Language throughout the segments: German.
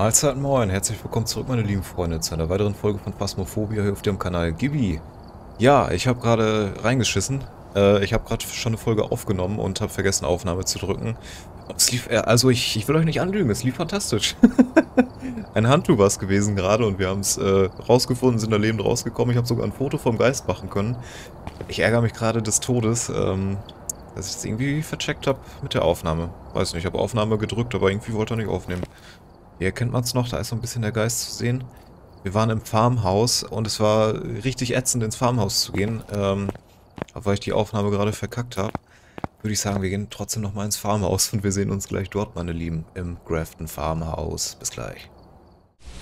Allzeit moin, herzlich willkommen zurück meine lieben Freunde zu einer weiteren Folge von Phasmophobia hier auf dem Kanal Gibi. Ja, ich habe gerade reingeschissen. Äh, ich habe gerade schon eine Folge aufgenommen und habe vergessen Aufnahme zu drücken. Es lief, äh, also ich, ich will euch nicht anlügen, es lief fantastisch. ein Handtuch war es gewesen gerade und wir haben es äh, rausgefunden, sind da lebend rausgekommen. Ich habe sogar ein Foto vom Geist machen können. Ich ärgere mich gerade des Todes, ähm, dass ich es irgendwie vercheckt habe mit der Aufnahme. Weiß nicht, ich habe Aufnahme gedrückt, aber irgendwie wollte er nicht aufnehmen. Hier kennt man es noch, da ist so ein bisschen der Geist zu sehen. Wir waren im Farmhaus und es war richtig ätzend ins Farmhaus zu gehen, ähm, weil ich die Aufnahme gerade verkackt habe. Würde ich sagen, wir gehen trotzdem nochmal ins Farmhaus und wir sehen uns gleich dort, meine Lieben, im Grafton Farmhaus. Bis gleich.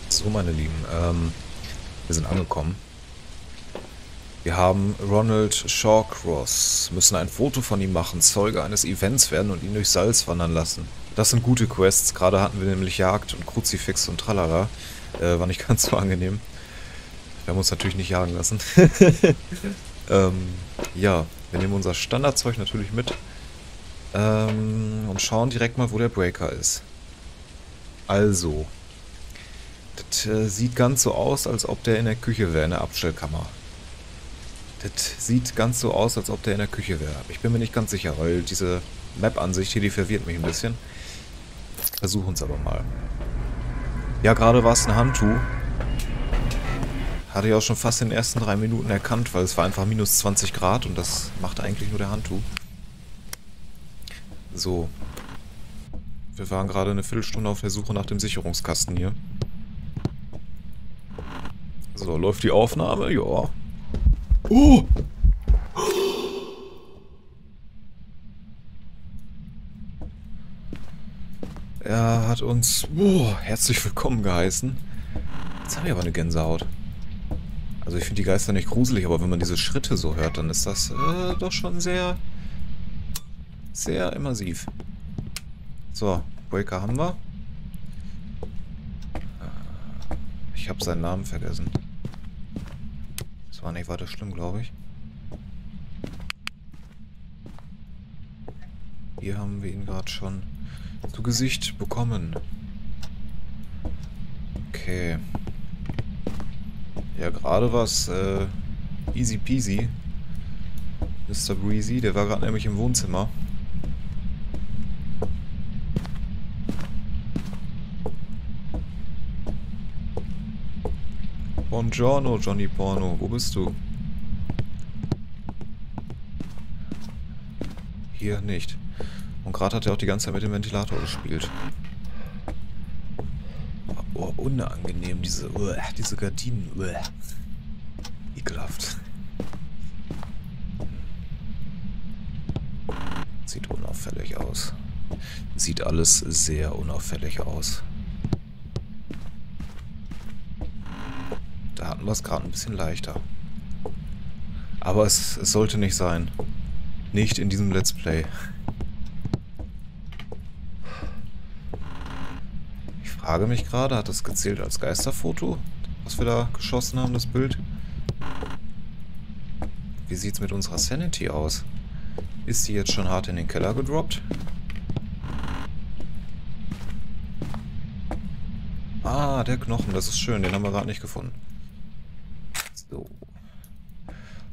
So, meine Lieben, ähm, wir sind angekommen. Wir haben Ronald Shawcross, müssen ein Foto von ihm machen, Zeuge eines Events werden und ihn durch Salz wandern lassen. Das sind gute Quests. Gerade hatten wir nämlich Jagd und Kruzifix und Tralala. Äh, war nicht ganz so angenehm. Wir haben uns natürlich nicht jagen lassen. ähm, ja, wir nehmen unser Standardzeug natürlich mit. Ähm, und schauen direkt mal, wo der Breaker ist. Also. Das äh, sieht ganz so aus, als ob der in der Küche wäre, in der Abstellkammer. Das sieht ganz so aus, als ob der in der Küche wäre. Ich bin mir nicht ganz sicher, weil diese Map-Ansicht hier, die verwirrt mich ein bisschen. Versuchen es aber mal. Ja, gerade war es ein Handtuch. Hatte ich auch schon fast in den ersten drei Minuten erkannt, weil es war einfach minus 20 Grad und das machte eigentlich nur der Handtuch. So. Wir waren gerade eine Viertelstunde auf der Suche nach dem Sicherungskasten hier. So, läuft die Aufnahme? Ja. Oh! Er hat uns oh, herzlich willkommen geheißen. Jetzt haben wir aber eine Gänsehaut. Also ich finde die Geister nicht gruselig, aber wenn man diese Schritte so hört, dann ist das äh, doch schon sehr, sehr immersiv. So, Breaker haben wir. Äh, ich habe seinen Namen vergessen. Das war nicht weiter schlimm, glaube ich. Hier haben wir ihn gerade schon zu Gesicht bekommen. Okay. Ja, gerade was äh, easy peasy. Mr. Breezy, der war gerade nämlich im Wohnzimmer. Buongiorno, Johnny Porno. Wo bist du? Hier nicht. Und gerade hat er auch die ganze Zeit mit dem Ventilator gespielt. Oh, unangenehm, diese, uh, diese Gardinen. Uh. Ekelhaft. Sieht unauffällig aus. Sieht alles sehr unauffällig aus. Da hatten wir es gerade ein bisschen leichter. Aber es, es sollte nicht sein. Nicht in diesem Let's Play. Frage mich gerade, hat das gezählt als Geisterfoto, was wir da geschossen haben, das Bild? Wie sieht es mit unserer Sanity aus? Ist sie jetzt schon hart in den Keller gedroppt? Ah, der Knochen, das ist schön, den haben wir gerade nicht gefunden. So.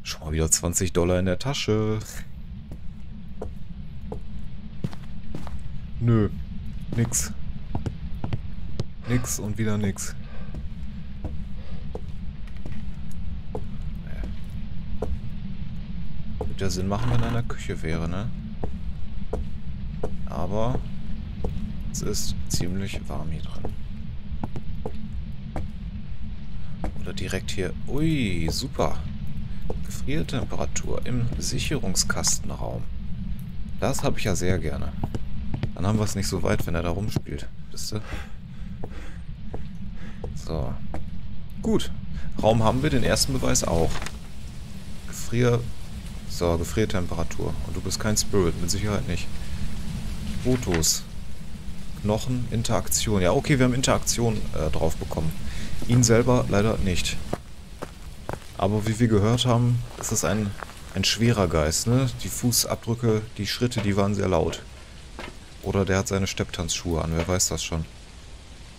Schon mal wieder 20 Dollar in der Tasche. Nö, nix. Nix und wieder nix. Würde ja Sinn machen, wenn er in der Küche wäre, ne? Aber es ist ziemlich warm hier drin. Oder direkt hier. Ui, super. Gefriertemperatur im Sicherungskastenraum. Das habe ich ja sehr gerne. Dann haben wir es nicht so weit, wenn er da rumspielt. Wisst ihr? So. Gut. Raum haben wir, den ersten Beweis auch. Gefrier... So, Gefriertemperatur. Und du bist kein Spirit, mit Sicherheit nicht. Fotos. Knochen, Interaktion. Ja, okay, wir haben Interaktion äh, drauf bekommen. Ihn selber leider nicht. Aber wie wir gehört haben, ist es ein, ein schwerer Geist, ne? Die Fußabdrücke, die Schritte, die waren sehr laut. Oder der hat seine Stepptanzschuhe an, wer weiß das schon.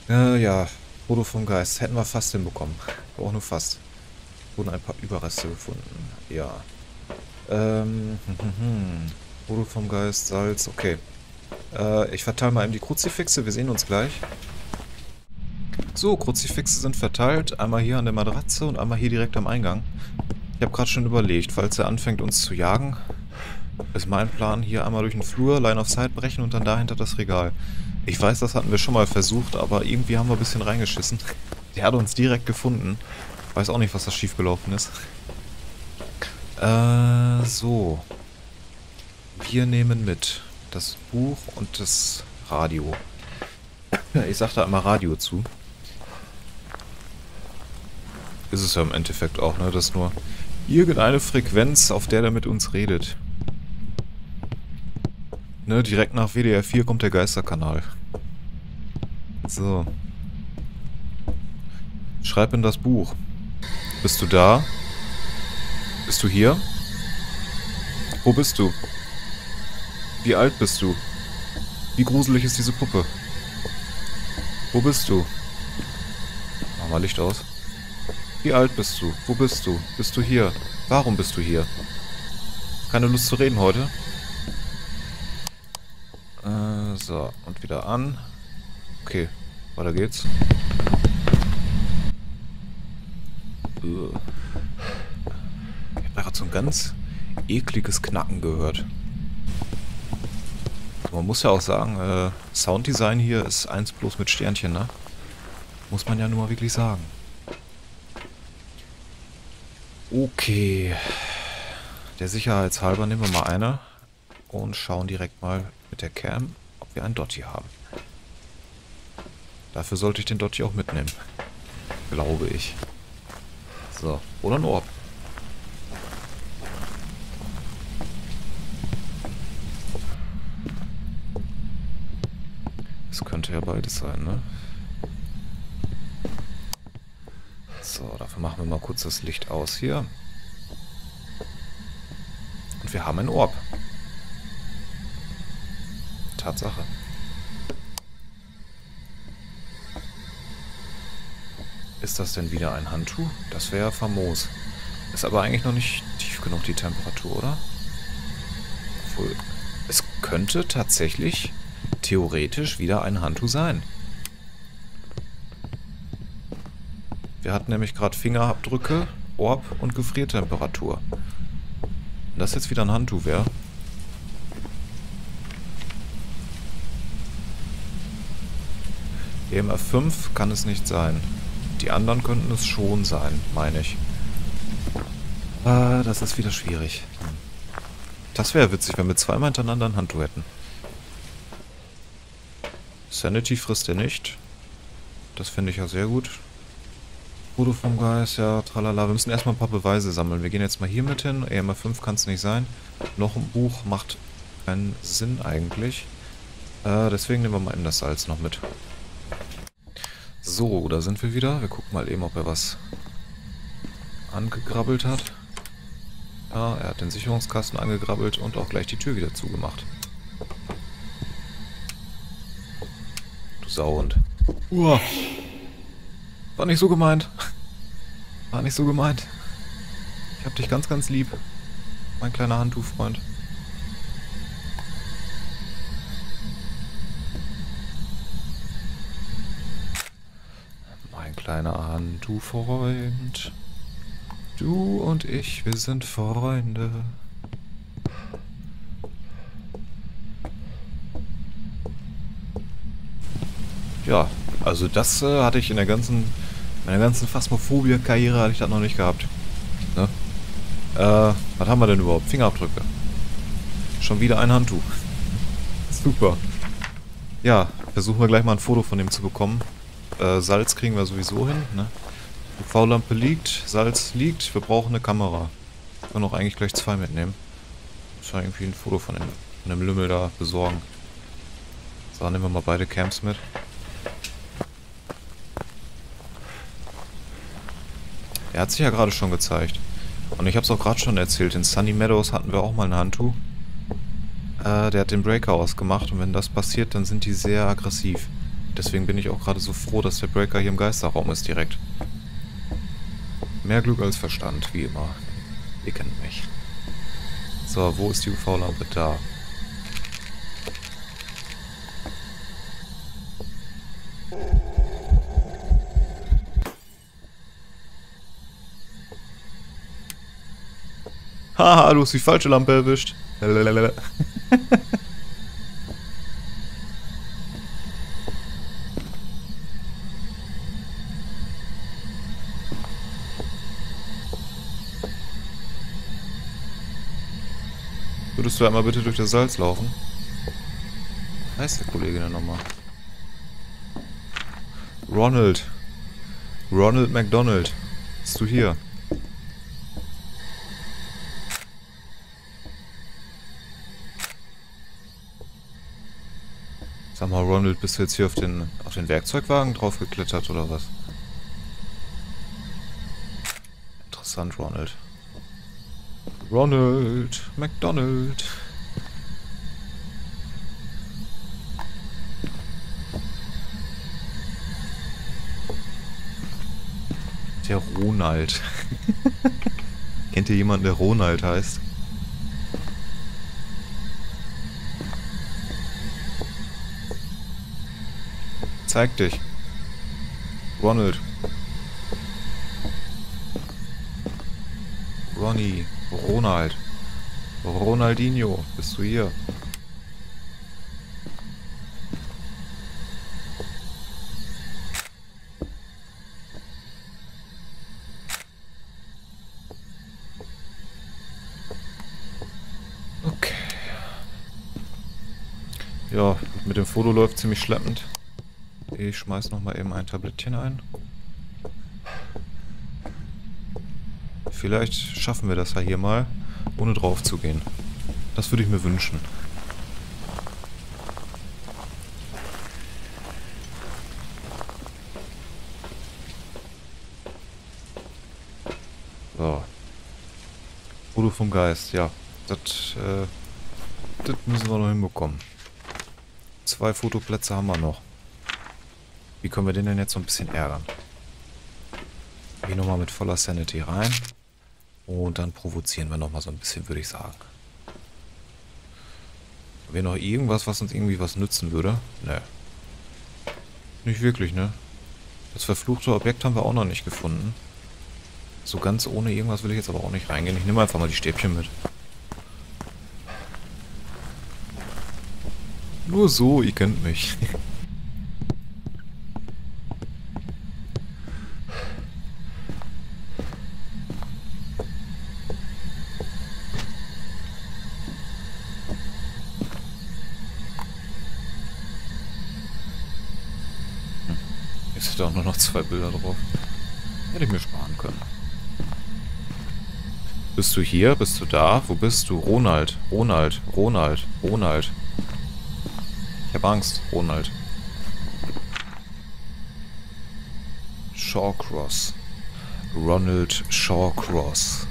Äh, ja, Foto vom Geist. Hätten wir fast hinbekommen. Aber auch nur fast. Wurden ein paar Überreste gefunden. Ja. Ähm, hm, hm, hm. Foto vom Geist, Salz, okay. Äh, ich verteile mal eben die Kruzifixe. Wir sehen uns gleich. So, Kruzifixe sind verteilt. Einmal hier an der Matratze und einmal hier direkt am Eingang. Ich habe gerade schon überlegt, falls er anfängt uns zu jagen, ist mein Plan hier einmal durch den Flur, Line of Sight brechen und dann dahinter das Regal. Ich weiß, das hatten wir schon mal versucht, aber irgendwie haben wir ein bisschen reingeschissen. Der hat uns direkt gefunden. Weiß auch nicht, was da schiefgelaufen ist. Äh, so. Wir nehmen mit das Buch und das Radio. Ich sag da immer Radio zu. Ist es ja im Endeffekt auch, ne? Das nur irgendeine Frequenz, auf der der mit uns redet. Ne, direkt nach WDR 4 kommt der Geisterkanal. So. Schreib in das Buch. Bist du da? Bist du hier? Wo bist du? Wie alt bist du? Wie gruselig ist diese Puppe? Wo bist du? Mach mal Licht aus. Wie alt bist du? Wo bist du? Bist du hier? Warum bist du hier? Keine Lust zu reden heute? Äh, so, und wieder an. Okay, weiter geht's. Ich habe gerade so ein ganz ekliges Knacken gehört. Man muss ja auch sagen, äh, Sounddesign hier ist eins bloß mit Sternchen, ne? Muss man ja nur mal wirklich sagen. Okay. Der Sicherheitshalber nehmen wir mal eine und schauen direkt mal mit der Cam, wir einen Dotti haben. Dafür sollte ich den Dotti auch mitnehmen. Glaube ich. So, oder ein Orb. Es könnte ja beides sein, ne? So, dafür machen wir mal kurz das Licht aus hier. Und wir haben ein Orb. Tatsache. Ist das denn wieder ein Handtuch? Das wäre famos. Ist aber eigentlich noch nicht tief genug die Temperatur, oder? Obwohl, es könnte tatsächlich theoretisch wieder ein Handtuch sein. Wir hatten nämlich gerade Fingerabdrücke, Orb und Gefriertemperatur. Wenn das jetzt wieder ein Handtuch wäre. EMF 5 kann es nicht sein. Die anderen könnten es schon sein, meine ich. Ah, das ist wieder schwierig. Das wäre witzig, wenn wir zweimal hintereinander ein Handtuch hätten. Sanity frisst er nicht. Das finde ich ja sehr gut. Foto vom Geist, ja, tralala. Wir müssen erstmal ein paar Beweise sammeln. Wir gehen jetzt mal hier mit hin. EMR 5 kann es nicht sein. Noch ein Buch macht keinen Sinn eigentlich. Äh, deswegen nehmen wir mal eben das Salz noch mit. So, da sind wir wieder. Wir gucken mal eben, ob er was angegrabbelt hat. Ja, er hat den Sicherungskasten angegrabbelt und auch gleich die Tür wieder zugemacht. Du Sauhund. Uah. War nicht so gemeint. War nicht so gemeint. Ich hab dich ganz, ganz lieb. Mein kleiner Handtuchfreund. Mein kleiner Handtuchfreund. Du und ich, wir sind Freunde. Ja, also das äh, hatte ich in der ganzen meine ganzen Phasmophobia-Karriere hatte ich das noch nicht gehabt. Ne? Äh, was haben wir denn überhaupt? Fingerabdrücke. Schon wieder ein Handtuch. Super. Ja, versuchen wir gleich mal ein Foto von dem zu bekommen. Äh, Salz kriegen wir sowieso hin, ne? Die V-Lampe liegt, Salz liegt, wir brauchen eine Kamera. Können auch eigentlich gleich zwei mitnehmen. Muss ja irgendwie ein Foto von dem, von dem Lümmel da besorgen. So, nehmen wir mal beide Camps mit. Er hat sich ja gerade schon gezeigt. Und ich habe es auch gerade schon erzählt, in Sunny Meadows hatten wir auch mal ein Handtuch. Äh, der hat den Breaker ausgemacht und wenn das passiert, dann sind die sehr aggressiv. Deswegen bin ich auch gerade so froh, dass der Breaker hier im Geisterraum ist direkt. Mehr Glück als Verstand, wie immer. Ihr kennt mich. So, wo ist die UV-Lampe? Da. Haha, du hast die falsche Lampe erwischt. Würdest du einmal bitte durch das Salz laufen? Heißt der Kollege denn nochmal? Ronald. Ronald McDonald. Bist du hier? Sag mal, Ronald, bist du jetzt hier auf den, auf den Werkzeugwagen draufgeklettert oder was? Interessant, Ronald. Ronald McDonald. Der Ronald. Kennt ihr jemanden, der Ronald heißt? Zeig dich. Ronald. Ronny. Ronald. Ronaldinho. Bist du hier? Okay. Ja, mit dem Foto läuft ziemlich schleppend. Ich schmeiß noch mal eben ein Tablettchen ein. Vielleicht schaffen wir das ja hier mal, ohne drauf zu gehen. Das würde ich mir wünschen. So. Foto vom Geist, ja. Das, äh, das müssen wir noch hinbekommen. Zwei Fotoplätze haben wir noch. Wie können wir den denn jetzt so ein bisschen ärgern? Hier nochmal mit voller Sanity rein. Und dann provozieren wir nochmal so ein bisschen, würde ich sagen. Wäre noch irgendwas, was uns irgendwie was nützen würde? Ne. Nicht wirklich, ne? Das verfluchte Objekt haben wir auch noch nicht gefunden. So ganz ohne irgendwas will ich jetzt aber auch nicht reingehen. Ich nehme einfach mal die Stäbchen mit. Nur so, ihr kennt mich. Jetzt auch nur noch zwei Bilder drauf. Hätte ich mir sparen können. Bist du hier? Bist du da? Wo bist du? Ronald. Ronald. Ronald. Ronald. Ich habe Angst. Ronald. Shawcross. Ronald Shawcross.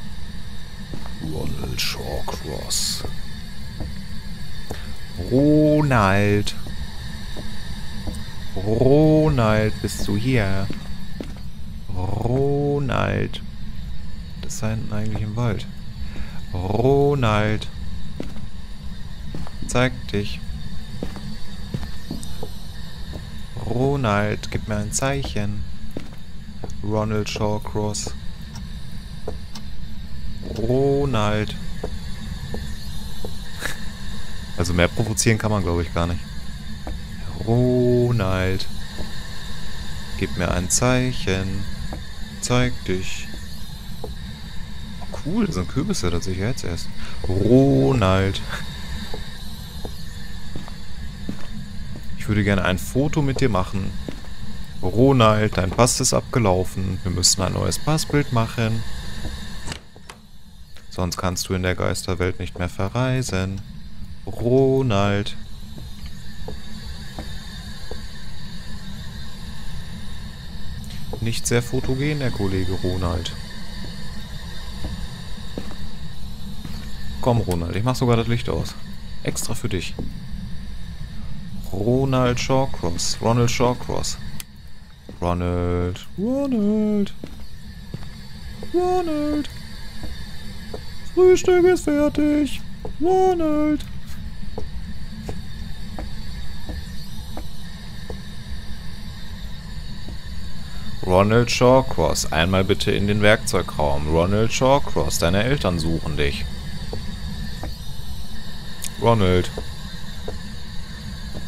Ronald Shawcross. Ronald. Ronald, bist du hier? Ronald. Das hinten eigentlich im Wald. Ronald. Zeig dich. Ronald, gib mir ein Zeichen. Ronald Shawcross. Ronald. Also mehr provozieren kann man, glaube ich, gar nicht. Ronald. Gib mir ein Zeichen. Zeig dich. Oh, cool, so ein Kürbis er sich jetzt erst. Ronald. Ich würde gerne ein Foto mit dir machen. Ronald, dein Pass ist abgelaufen. Wir müssen ein neues Passbild machen. Sonst kannst du in der Geisterwelt nicht mehr verreisen. Ronald. Nicht sehr fotogen, der Kollege Ronald. Komm, Ronald, ich mach sogar das Licht aus. Extra für dich. Ronald Shawcross. Ronald Shawcross. Ronald. Ronald. Ronald. Frühstück ist fertig. Ronald. Ronald Shawcross, einmal bitte in den Werkzeugraum. Ronald Shawcross, deine Eltern suchen dich. Ronald.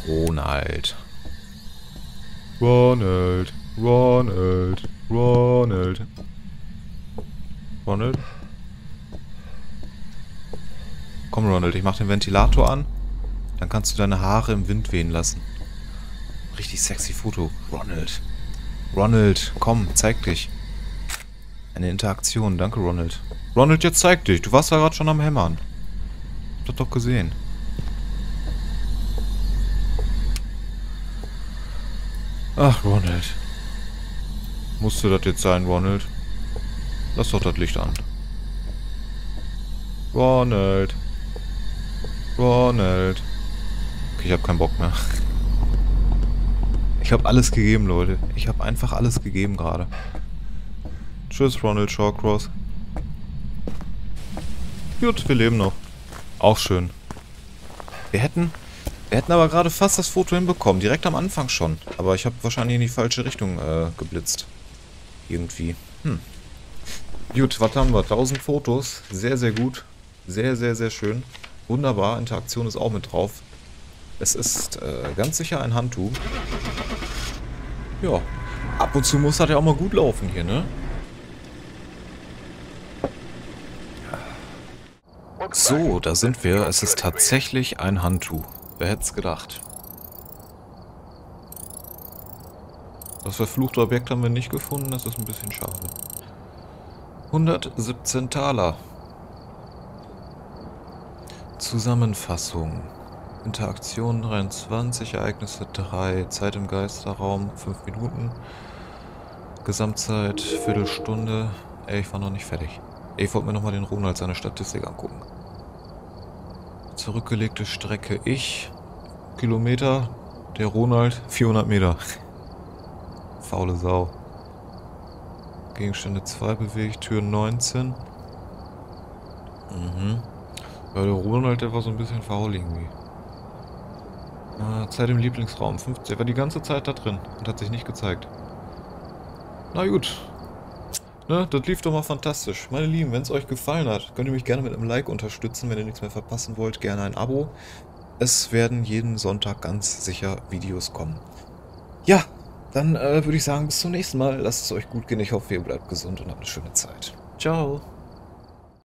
Ronald. Ronald. Ronald. Ronald. Ronald? Komm, Ronald, ich mach den Ventilator an. Dann kannst du deine Haare im Wind wehen lassen. Richtig sexy Foto. Ronald. Ronald, komm, zeig dich. Eine Interaktion, danke Ronald. Ronald, jetzt zeig dich. Du warst da gerade schon am Hämmern. Hab das doch gesehen. Ach, Ronald. Musste das jetzt sein, Ronald? Lass doch das Licht an. Ronald. Ronald. Okay, ich hab keinen Bock mehr. Ich habe alles gegeben, Leute. Ich habe einfach alles gegeben gerade. Tschüss, Ronald Shawcross. Gut, wir leben noch. Auch schön. Wir hätten... Wir hätten aber gerade fast das Foto hinbekommen. Direkt am Anfang schon. Aber ich habe wahrscheinlich in die falsche Richtung äh, geblitzt. Irgendwie. Hm. Gut, was haben wir? 1000 Fotos. Sehr, sehr gut. Sehr, sehr, sehr schön. Wunderbar. Interaktion ist auch mit drauf. Es ist äh, ganz sicher ein Handtuch. Ja, ab und zu muss das ja auch mal gut laufen hier, ne? So, da sind wir. Es ist tatsächlich ein Handtuch. Wer hätte es gedacht? Das verfluchte Objekt haben wir nicht gefunden, das ist ein bisschen schade. 117 Taler. Zusammenfassung. Interaktion 23, Ereignisse 3, Zeit im Geisterraum 5 Minuten, Gesamtzeit Viertelstunde. Ey, ich war noch nicht fertig. Ich wollte mir nochmal den Ronald seine Statistik angucken. Zurückgelegte Strecke ich, Kilometer, der Ronald 400 Meter. Faule Sau. Gegenstände 2 bewegt, Tür 19. Mhm. Ja, der Ronald, der war so ein bisschen faul irgendwie. Ah, Zeit im Lieblingsraum. 50. Er war die ganze Zeit da drin und hat sich nicht gezeigt. Na gut. Ne, das lief doch mal fantastisch. Meine Lieben, wenn es euch gefallen hat, könnt ihr mich gerne mit einem Like unterstützen. Wenn ihr nichts mehr verpassen wollt, gerne ein Abo. Es werden jeden Sonntag ganz sicher Videos kommen. Ja, dann äh, würde ich sagen, bis zum nächsten Mal. Lasst es euch gut gehen. Ich hoffe, ihr bleibt gesund und habt eine schöne Zeit. Ciao.